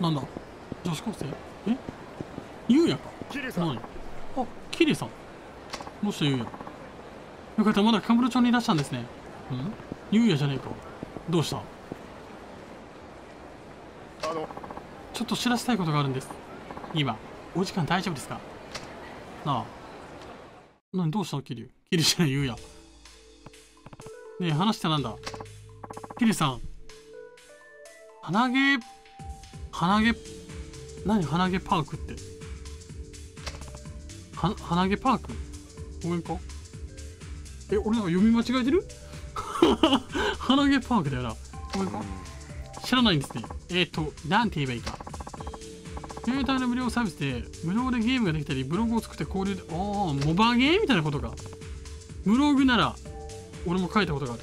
なんだ？女子高生？え？ゆうやか？何あキリさん。どうしたゆうや？よかったまだカムロ町にいらっしゃるんですね。ん？ゆうやじゃねえか。どうした？あの。ちょっと知らせたいことがあるんです。今。お時間大丈夫ですか？なあ。何どうしたの？キリュウ。キリュウじゃないゆうや。ねえ話してなんだ？キリュウさん。鼻毛鼻毛何？鼻毛パークって。は鼻毛パーク？ごめんか。え俺なんか読み間違えてる？鼻毛パークだよな。ごめんか。知らないんですね。えっ、ー、となんて言えばいいか。携帯の無料サービスで無料でゲームができたりブログを作って交流でああモバゲーみたいなことか。ブログなら俺も書いたことがある。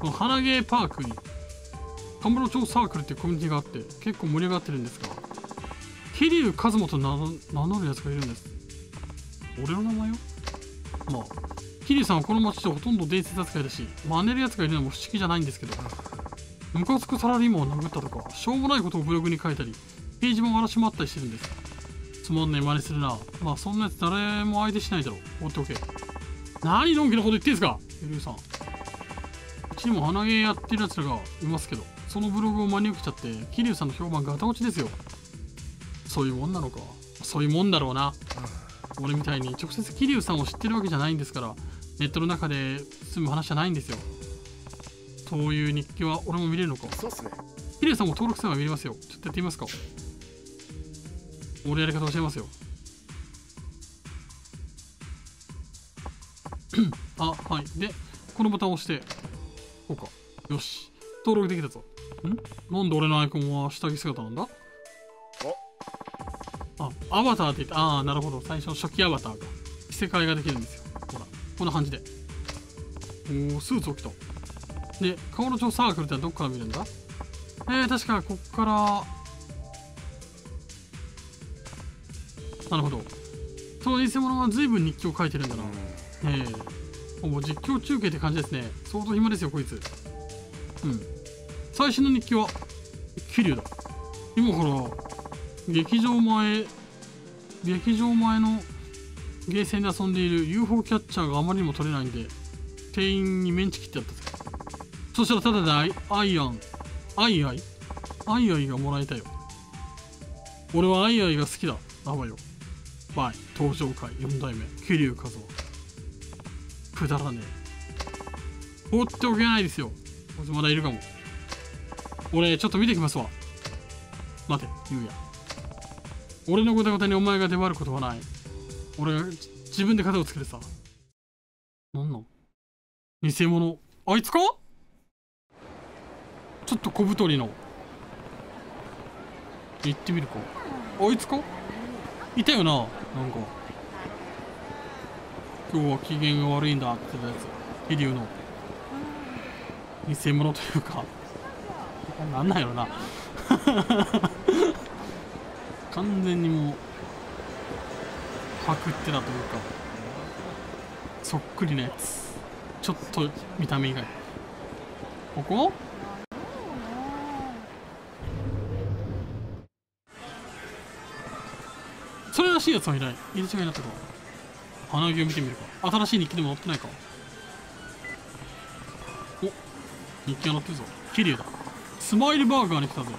この花ゲーパークに。カムロ町サークルっていうコミュニティがあって結構盛り上がってるんですが桐生一馬と名乗るやつがいるんです。俺の名前よまあ桐生さんはこの町でほとんど伝説扱いだし真似るやつがいるのも不思議じゃないんですけどムカつくサラリーマンを殴ったとかしょうもないことをブログに書いたりページも荒らし回ったりしてるんです。つまんねえ真似するな。まあそんなやつ誰も相手しないだろう。放っておけ。何のんきなこと言ってんすかエリュウさん。うちにも鼻毛やってるやつらがいますけど。そのブログを真に受けちゃって桐生さんの評判ガタ落ちですよ。そういうもんなのか。そういうもんだろうな。俺みたいに直接桐生さんを知ってるわけじゃないんですからネットの中で済む話じゃないんですよ。そういう日記は俺も見れるのか。そうっすね。桐生さんも登録すれば見れますよ。ちょっとやってみますか。俺やり方教えますよ。あはい。でこのボタンを押してこうか。よし。登録できたぞん？なんで俺のアイコンは下着姿なんだ？あアバターって言ってああなるほど。最初の初期アバターが着せ替えができるんですよ。ほらこんな感じで。おおスーツを着た。で顔の町サークルってのはどっから見るんだ？えー、確かこっから。なるほど。その偽物は随分日記を書いてるんだな、ええもう実況中継って感じですね。相当暇ですよこいつ。うん最新の日記は桐生だ。今から劇場前劇場前のゲーセンで遊んでいる UFO キャッチャーがあまりにも取れないんで店員にメンチ切ってやったぜ。そしたらただでアイアイアンアイアイアイアイがもらえたよ。俺はアイアイが好きだ。あわよ。バイ。東城会。4代目。桐生和夫。くだらねえ。放っておけないですよ。まだいるかも。俺ちょっと見てきますわ。待てゆうや。俺のごたごたにお前が出張ることはない。俺が自分で型をつけるさ。なんなん？偽物。あいつか？ちょっと小太りの。行ってみるか。あいつか？いたよな？なんか。今日は機嫌が悪いんだって言ったやつ。飛龍の。偽物というか。なんなんやろな。完全にもうパクってたというかそっくりなやつ。ちょっと見た目以外。ここ？それらしいやつはいない。入れ違いになったか。鼻毛を見てみるか。新しい日記でも載ってないか。お日記が載ってるぞ。桐生だ。スマイルバーガーに来たぜ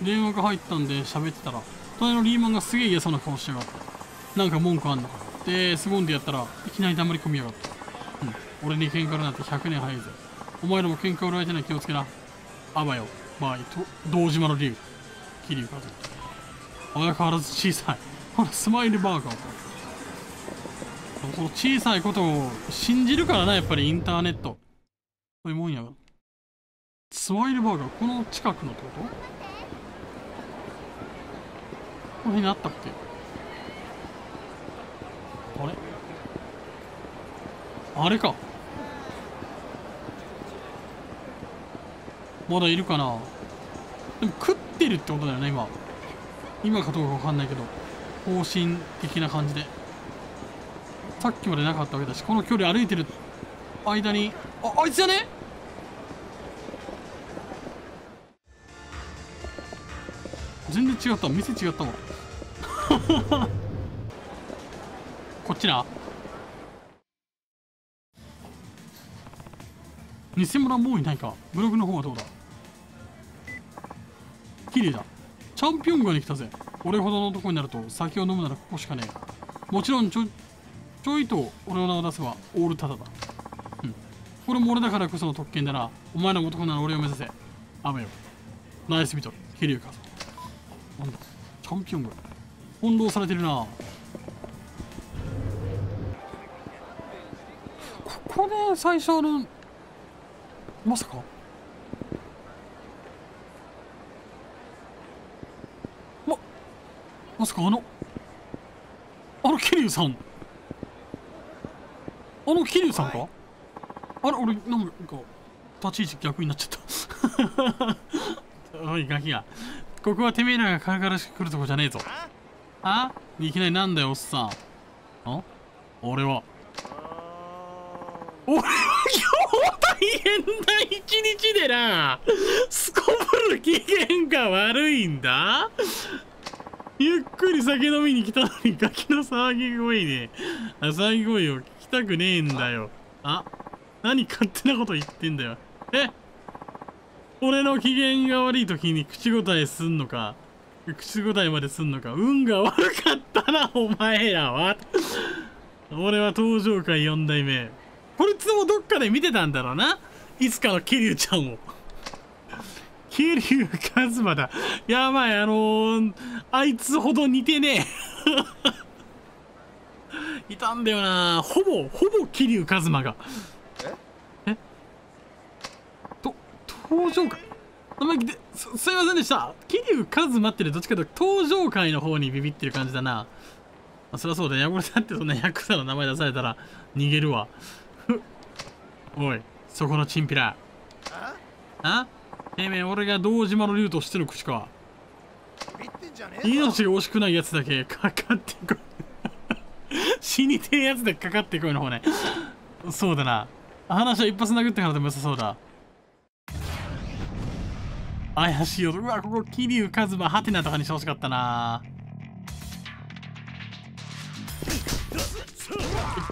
電話が入ったんで喋ってたら隣のリーマンがすげえ嫌そうな顔してやがったなんか文句あんのか。で凄んでやったらいきなり黙り込みやがったうん俺に喧嘩るなんて100年早いぜ。お前らも喧嘩売る相手には気をつけな。あばよ。バイと堂島の竜桐生かと相変わらず小さい。ほらスマイルバーガー。かその小さいことを信じるからなやっぱりインターネット。そういうもんやが。スマイルバーガーこの近くのってこと？この辺にあったっけ？あれ？あれか。まだいるかな？でも食ってるってことだよね今。今かどうかわかんないけど。方針的な感じで。さっきまでなかったわけだしこの距離歩いてる間にああいつじゃね？全然違った店違ったわ。こっちな偽物もういないか。ブログの方はどうだ。綺麗だ。チャンピオン街に来たぜ。俺ほどの男になると酒を飲むならここしかねえ。もちろんちょちょいと俺の名を出せばオールタダだ。うん。これも俺だからこその特権だな。お前の男なら俺を目指せ。雨よ。ナイスビトル。桐生かなんだチャンピオン街翻弄されてるな。ここで最初のまさか？ままさかあのあの桐生さん。あの桐生さんか？あれ俺なんか立ち位置逆になっちゃった おいガキがここはてめえらが軽々しく来るとこじゃねえぞ。あ？いきなりなんだよおっさん。あ？俺は。俺は今日大変な一日でな。すこぶる機嫌が悪いんだ。ゆっくり酒飲みに来たのにガキの騒ぎ声で。騒ぎ声を聞きたくねえんだよ。あ？何勝手なこと言ってんだよ。え？俺の機嫌が悪い時に口答えすんのか口答えまですんのか運が悪かったなお前らは。俺は登場界4代目。こいつもどっかで見てたんだろうな。いつかの桐生ちゃんを。桐生一馬だ。やばいあのー、あいつほど似てねえ。いたんだよな。ほぼほぼ桐生一馬がえと登場会生きてすすいませんでした。桐生一馬ってどっちかというと登場会の方にビビってる感じだな、まあ、そりゃそうだよこれだってそんなヤクザの名前出されたら逃げるわ。おいそこのチンピラ。あ？てめえ俺が堂島の竜としての口か。命が惜しくないやつだけ かかってこい。死にてえやつでかかってこいの方ね。そうだな。話は一発殴ってからでも良さそうだ怪しいようわここ桐生一馬ハテナとかにしてほしかったな。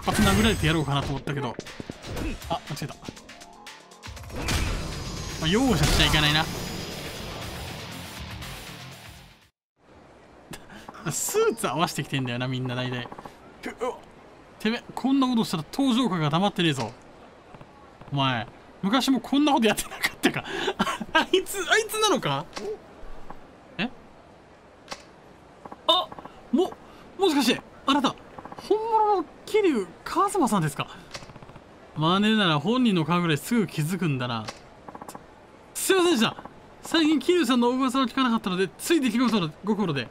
一発殴られてやろうかなと思ったけど。あ間違えた、まあ、容赦しちゃいけないな。スーツ合わせてきてんだよなみんな大体。てめえこんなことしたら登場界が黙ってねえぞ。お前昔もこんなことやってなかった。かあいつあいつなのか？え？あももしかしてあなた本物の桐生一馬さんですか？真似なら本人の顔ぐらいすぐ気づくんだな。すいませんでした。最近桐生さんの噂を聞かなかったのでつい出来事の心で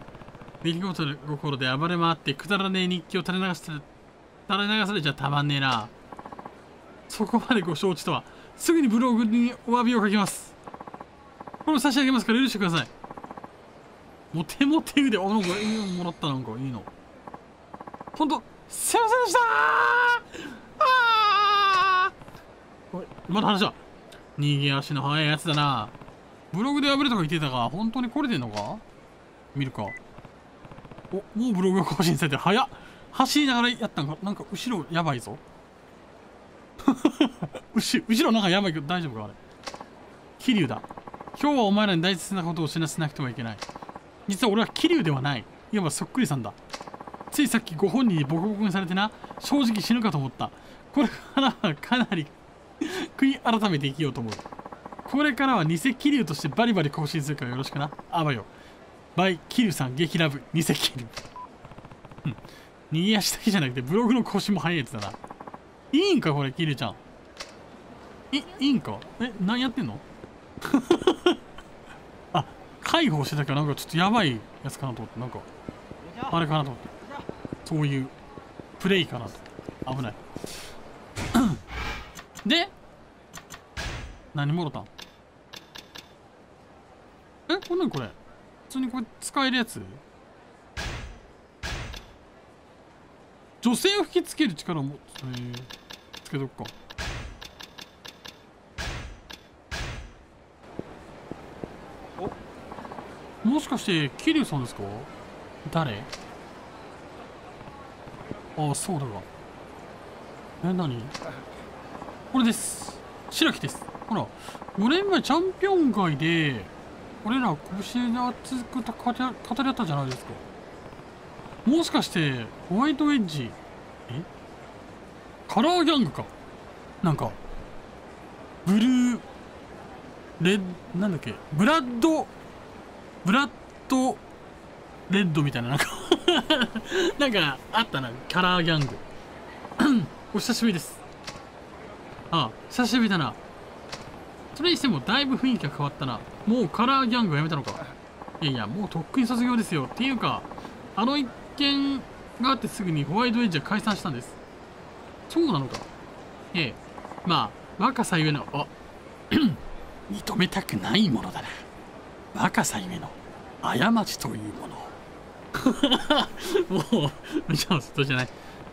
出来事の心で暴れ回ってくだらねえ日記を垂れ流して垂れ流されちゃたまんねえな。そこまでご承知とは。すぐにブログにお詫びを書きます。これ差し上げますから許してください。モテモテ腕あなんかいいのもらったなんかいいの。ほんとすいませんでしたあおいまだ話だ逃げ足の速いやつだな。ブログで破れとか言ってたが本当に来れてんのか?見るか。おもうブログが更新されて早っ。走りながらやったんか。なんか後ろやばいぞ。後後ろなんかやばいけど大丈夫かあれ。桐生だ。今日はお前らに大切なことを知らせなくてはいけない。実は俺は桐生ではない。いわばそっくりさんだ。ついさっきご本人にボコボコにされてな正直死ぬかと思った。これからはかなり 悔い改めて生きようと思う。これからは偽桐生としてバリバリ更新するからよろしくな。あばよ。バイ桐生さん激ラブ。偽桐生。うん。逃げ足だけじゃなくてブログの更新も早いやつだな。いいんかこれ桐生ちゃん。いいいんか？え何やってんの？あ介抱してたからなんかちょっとやばいやつかなと思って。なんかあれかなと思って。そういうプレイかなと。危ない。で何もろたん？えこれ何これ普通にこれ使えるやつ？女性を引きつける力をもえー、つけとくか。もしかして桐生さんですか？誰？ああそうだ。がえ何？これです。白木です。ほら5年前チャンピオン街で俺ら拳で熱く語り合ったじゃないですか。もしかしてホワイトエッジ？え？カラーギャングか。なんかブルーレッなんだっけブラッドブラッドレッドみたいななんか なんかあったなカラーギャング。お久しぶりです。ああ久しぶりだな。それにしてもだいぶ雰囲気が変わったな。もうカラーギャングはやめたのか。いやいやもうとっくに卒業ですよ。っていうかあの一件があってすぐにホワイトエッジは解散したんです。そうなのか。ええ。まあ若さゆえのあ 認めたくないものだな。若さゆえの過ちというもの。もうめちゃめちゃじゃない。う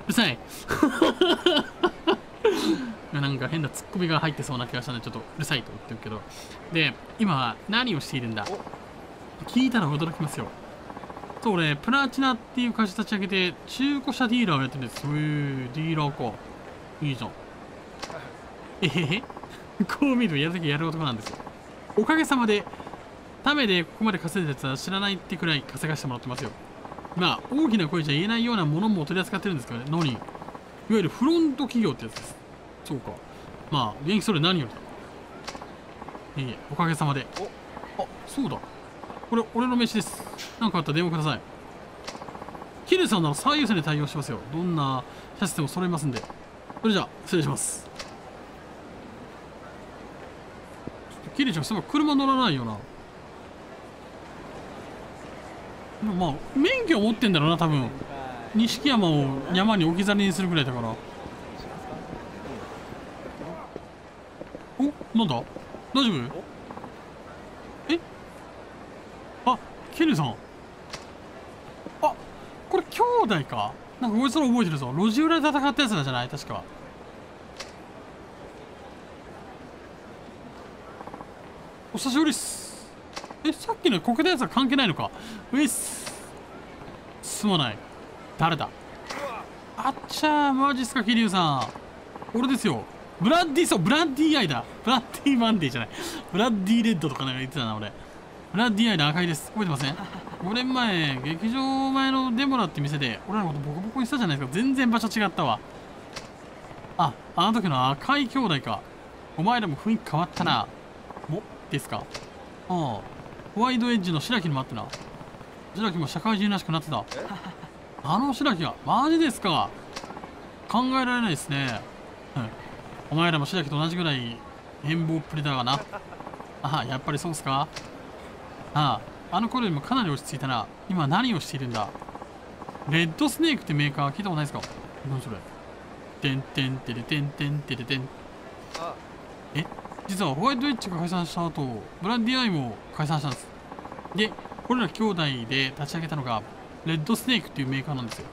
るさい。なんか変なツッコミが入ってそうな気がしたのでちょっとうるさいと言ってるけど。で今は何をしているんだ。聞いたら驚きますよ。そう俺プラチナっていう会社立ち上げて中古車ディーラーをやってるんです。そういうディーラーかいいじゃんえへへ。こう見るとやるときやる男なんですよ。おかげさまでためでここまで稼いだやつは知らないってくらい稼がしてもらってますよ。まあ大きな声じゃ言えないようなものも取り扱ってるんですからね。何いわゆるフロント企業ってやつです。そうか。まあ元気それ何よりだ。いえいえおかげさまで。あそうだ。これ俺の飯です。何かあったら電話ください。ヒデさんなら最優先で対応しますよ。どんなシステム揃いますんでそれじゃあ失礼します。ちょっとキリちゃんそうい車乗らないよな。まあ免許持ってんだろうな多分。錦山を山に置き去りにするぐらいだから。おなんだ？大丈夫？え？あケリさん。あこれ兄弟か。なんかこいつら覚えてるぞ。路地裏で戦ったやつなんじゃない？確か。お久しぶりっす。えさっきのこけたやつは関係ないのか？ういっす。すまない。誰だ？あっちゃーマジっすか桐生さん。俺ですよ。ブラッディそうブラッディアイだ。ブラッディマンデーじゃない。ブラッディレッドとかなんか言ってたな俺。ブラッディアイの赤井です。覚えてません？5年前劇場前のデボラって店で俺らのことボコボコにしたじゃないですか。全然場所違ったわ。ああの時の赤井兄弟か。お前らも雰囲気変わったな。もですか？ああ。ホワイトエッジの白木にもあってな。白木も社会人らしくなってた。あの白木はマジですか？考えられないですね。うん。お前らも白木と同じぐらい変貌っぷりだがな。ああやっぱりそうっすか？あああの頃よりもかなり落ち着いたな。今何をしているんだ。レッドスネークってメーカー聞いたことないですか？何それ？てんてんてれてんてんてれてん。え？実はホワイトエッジが解散した後ブランディアイも解散したんです。でこれら兄弟で立ち上げたのがレッドスネークっていうメーカーなんですよ。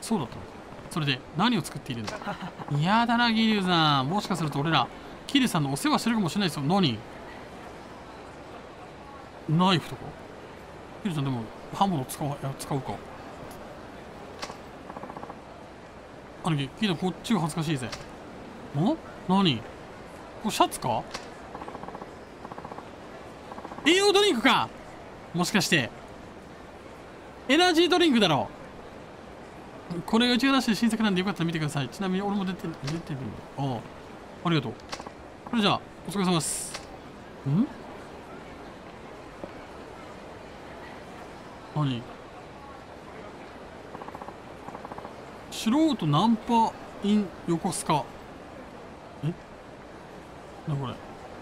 そうだったの。それで何を作っているんだ？嫌だなギリュウさん。もしかすると俺らキリュウさんのお世話してるかもしれないですよ。何？ナイフとか？キリュウさんでも刃物使う使うか。兄貴聞いたこっちが恥ずかしいぜ。ん何？これシャツか？栄養ドリンクか？もしかして。エナジードリンクだろ。これがうちが出して新作なんでよかったら見てください。ちなみに俺も出て出てる。んだああありがとう。それじゃあお疲れ様です。ん？何素人ナンパ in 横須賀。え？なこれ？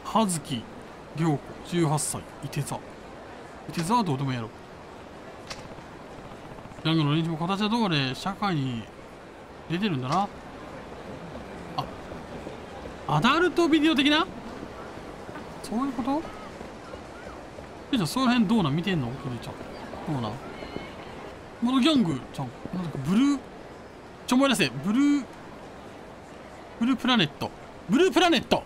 葉月涼子18歳いて座。いて座はどうでもやろ。だけどにも形はどうで社会に出てるんだな。あアダルトビデオ的な？そういうこと？えじゃあその辺どうなん？見てんの？キリちゃんどうなモノギャングちゃん。なんだかブルー。ちょ思い出せ。ブルー。ブループラネット。ブループラネット。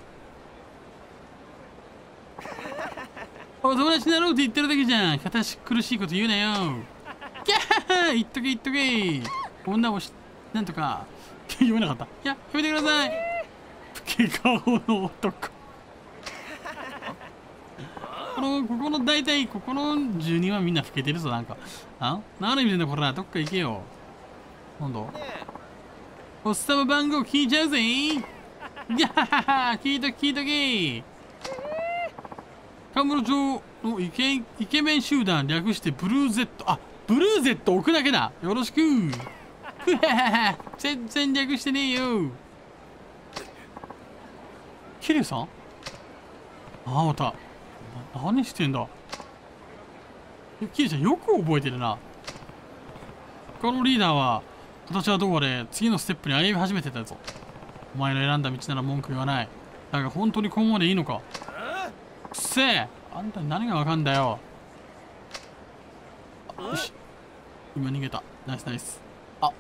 お友達になろうって言ってるだけじゃん。堅苦しいこと言うなよ。キャッハ言っとけ言っとけ。女をしなんとか。読めなかった。いややめてください。老け顔の男。のここの大体ここの住人はみんな老けてるぞなんか。あ？何の意味でんだこれどっか行けよ。なんだおっさま番号聞いちゃうぜ。いやははは。聞いとけ聞いとけカムロ町のイケイケメン集団略してブルーゼット。あブルーゼット置くだけだ。よろしく。ふははは。全然略してねえよ。キリュウさん？あまた。何してんだ？えキリュウちゃんよく覚えてるな。このリーダーは形はどうあれ次のステップに歩み始めてたぞ。お前の選んだ道なら文句言わない。だが本当にこのまでいいのか？くせえ！あんたに何がわかんだよ。よし。今逃げた。ナイスナイス。あ。あ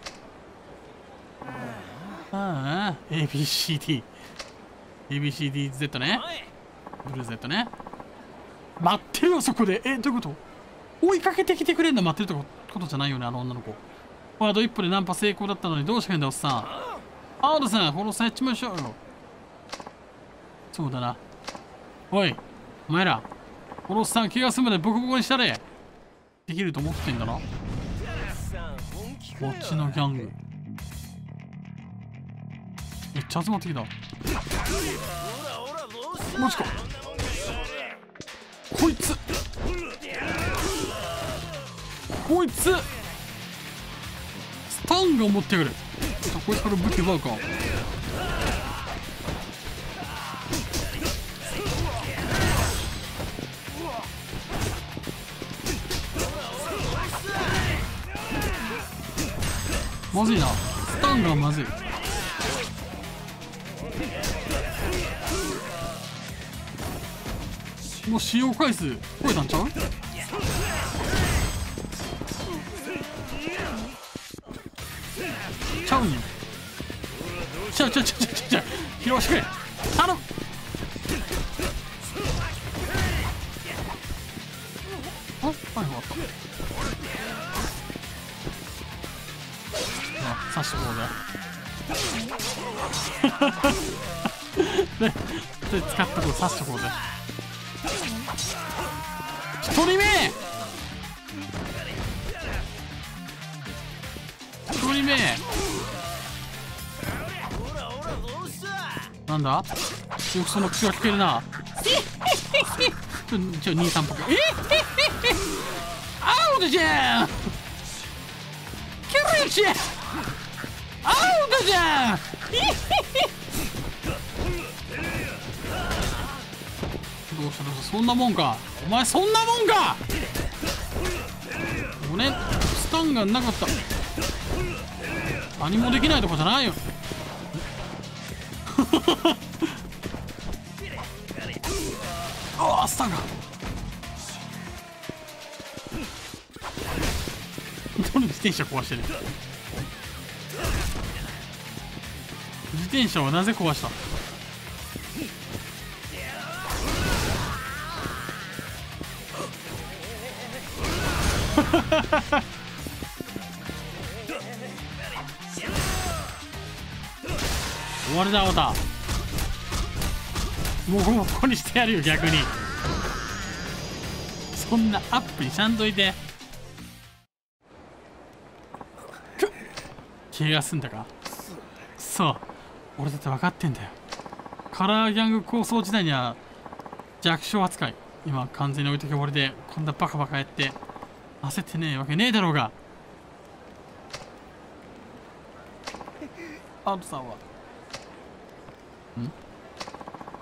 あ ABCD ABCDZ ね。ブルー Z ね。待ってよそこで。えどういうこと？追いかけてきてくれんの待ってるってことじゃないよねあの女の子。ワード一歩でナンパ成功だったのに。どうしたんだおっさん。アードさん殺されちましょうよ。そうだな。おいお前らこのおっさん気が済むまでボコボコにしたれ。できると思ってんだな。こっちのギャング。めっちゃ集まってきた。マジか。こいつ。こいつ。スタンガン持ってくる。こいつから武器奪うか。まずいな。スタンガンまずい。もう使用回数超えたんちゃう？ちゃうん。よちゃうちゃうちゃちゃちゃちゃ拾わしてくれ頼む。あはい終わった。あ刺してこうぜでで使ったこと刺してこうぜ人目。一人目。なんだ？よくその口が聞けるな。ちょ兄さんっぽく。え？アウトじゃん。キュリチアウトじゃん。どうしたどうしたそんなもんか。お前そんなもんか。俺スタンがなかった。何もできないとこじゃないよ。ああスタンが。どの自転車壊してる。自転車はなぜ壊した？終わりだ太田。もうここにしてやるよ逆に。そんなアップにしゃんといて。気が済んだか？そう。俺だって分かってんだよ。カラーギャング構想時代には弱小扱い。今完全に置いてけぼりでこんなバカバカやって。焦ってねえわけねえだろうが。アウトさんは？ん？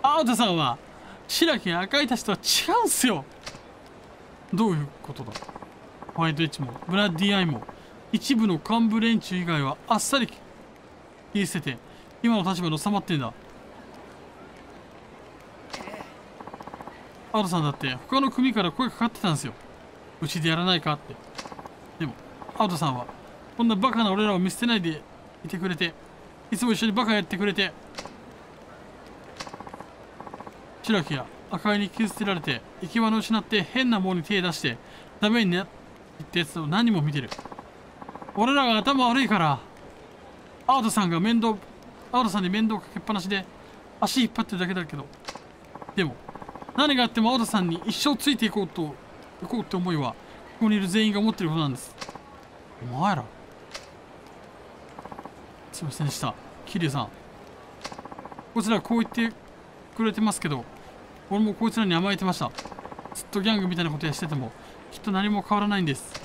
アウトさんは？白木赤いたちとは違うんすよ。どういうことだ？ホワイトエッジも？ブラッディアイも？一部の幹部連中以外はあっさり切り捨てて今の立場で収まってんだ。アウトさんだって他の組から声かかってたんですよ。うちでやらないかって。でもアウトさんはこんなバカな俺らを見捨てないでいてくれていつも一緒にバカやってくれて白木や赤いに傷つけられて行き場の失って変なものに手出してダメになってやつを何も見てる。俺らが頭悪いからアウトさんが面倒アウトさんに面倒かけっぱなしで足引っ張ってるだけだけど。でも何があってもアウトさんに一生ついていこうと行こうって思いはここにいる全員が思ってることなんです。お前ら。すいませんでした。キリュウさん。こちらこう言ってくれてますけど俺もこいつらに甘えてました。ずっとギャングみたいなことやしててもきっと何も変わらないんです。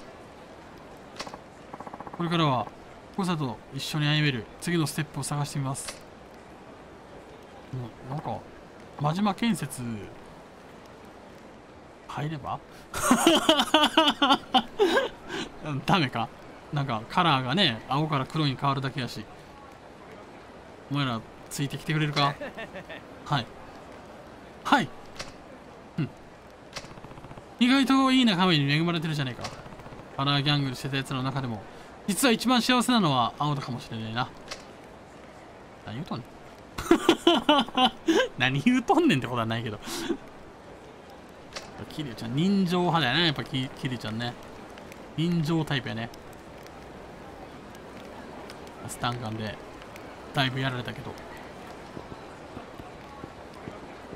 これからはコサと一緒に歩める次のステップを探してみます。うんなんか真島建設入れば？う んダメか？なんかカラーがね青から黒に変わるだけやし。お前らついてきてくれるか？はい。はい。うん。意外といい仲間に恵まれてるじゃねえか。カラーギャングルしてたやつの中でも。実は一番幸せなのは青田かもしれねえな。何言うとんねん。何言うとんねんってことはないけどキリュウちゃん人情派だよねやっぱキキリュウちゃんね。人情タイプやね。スタンガンで。だいぶやられたけど。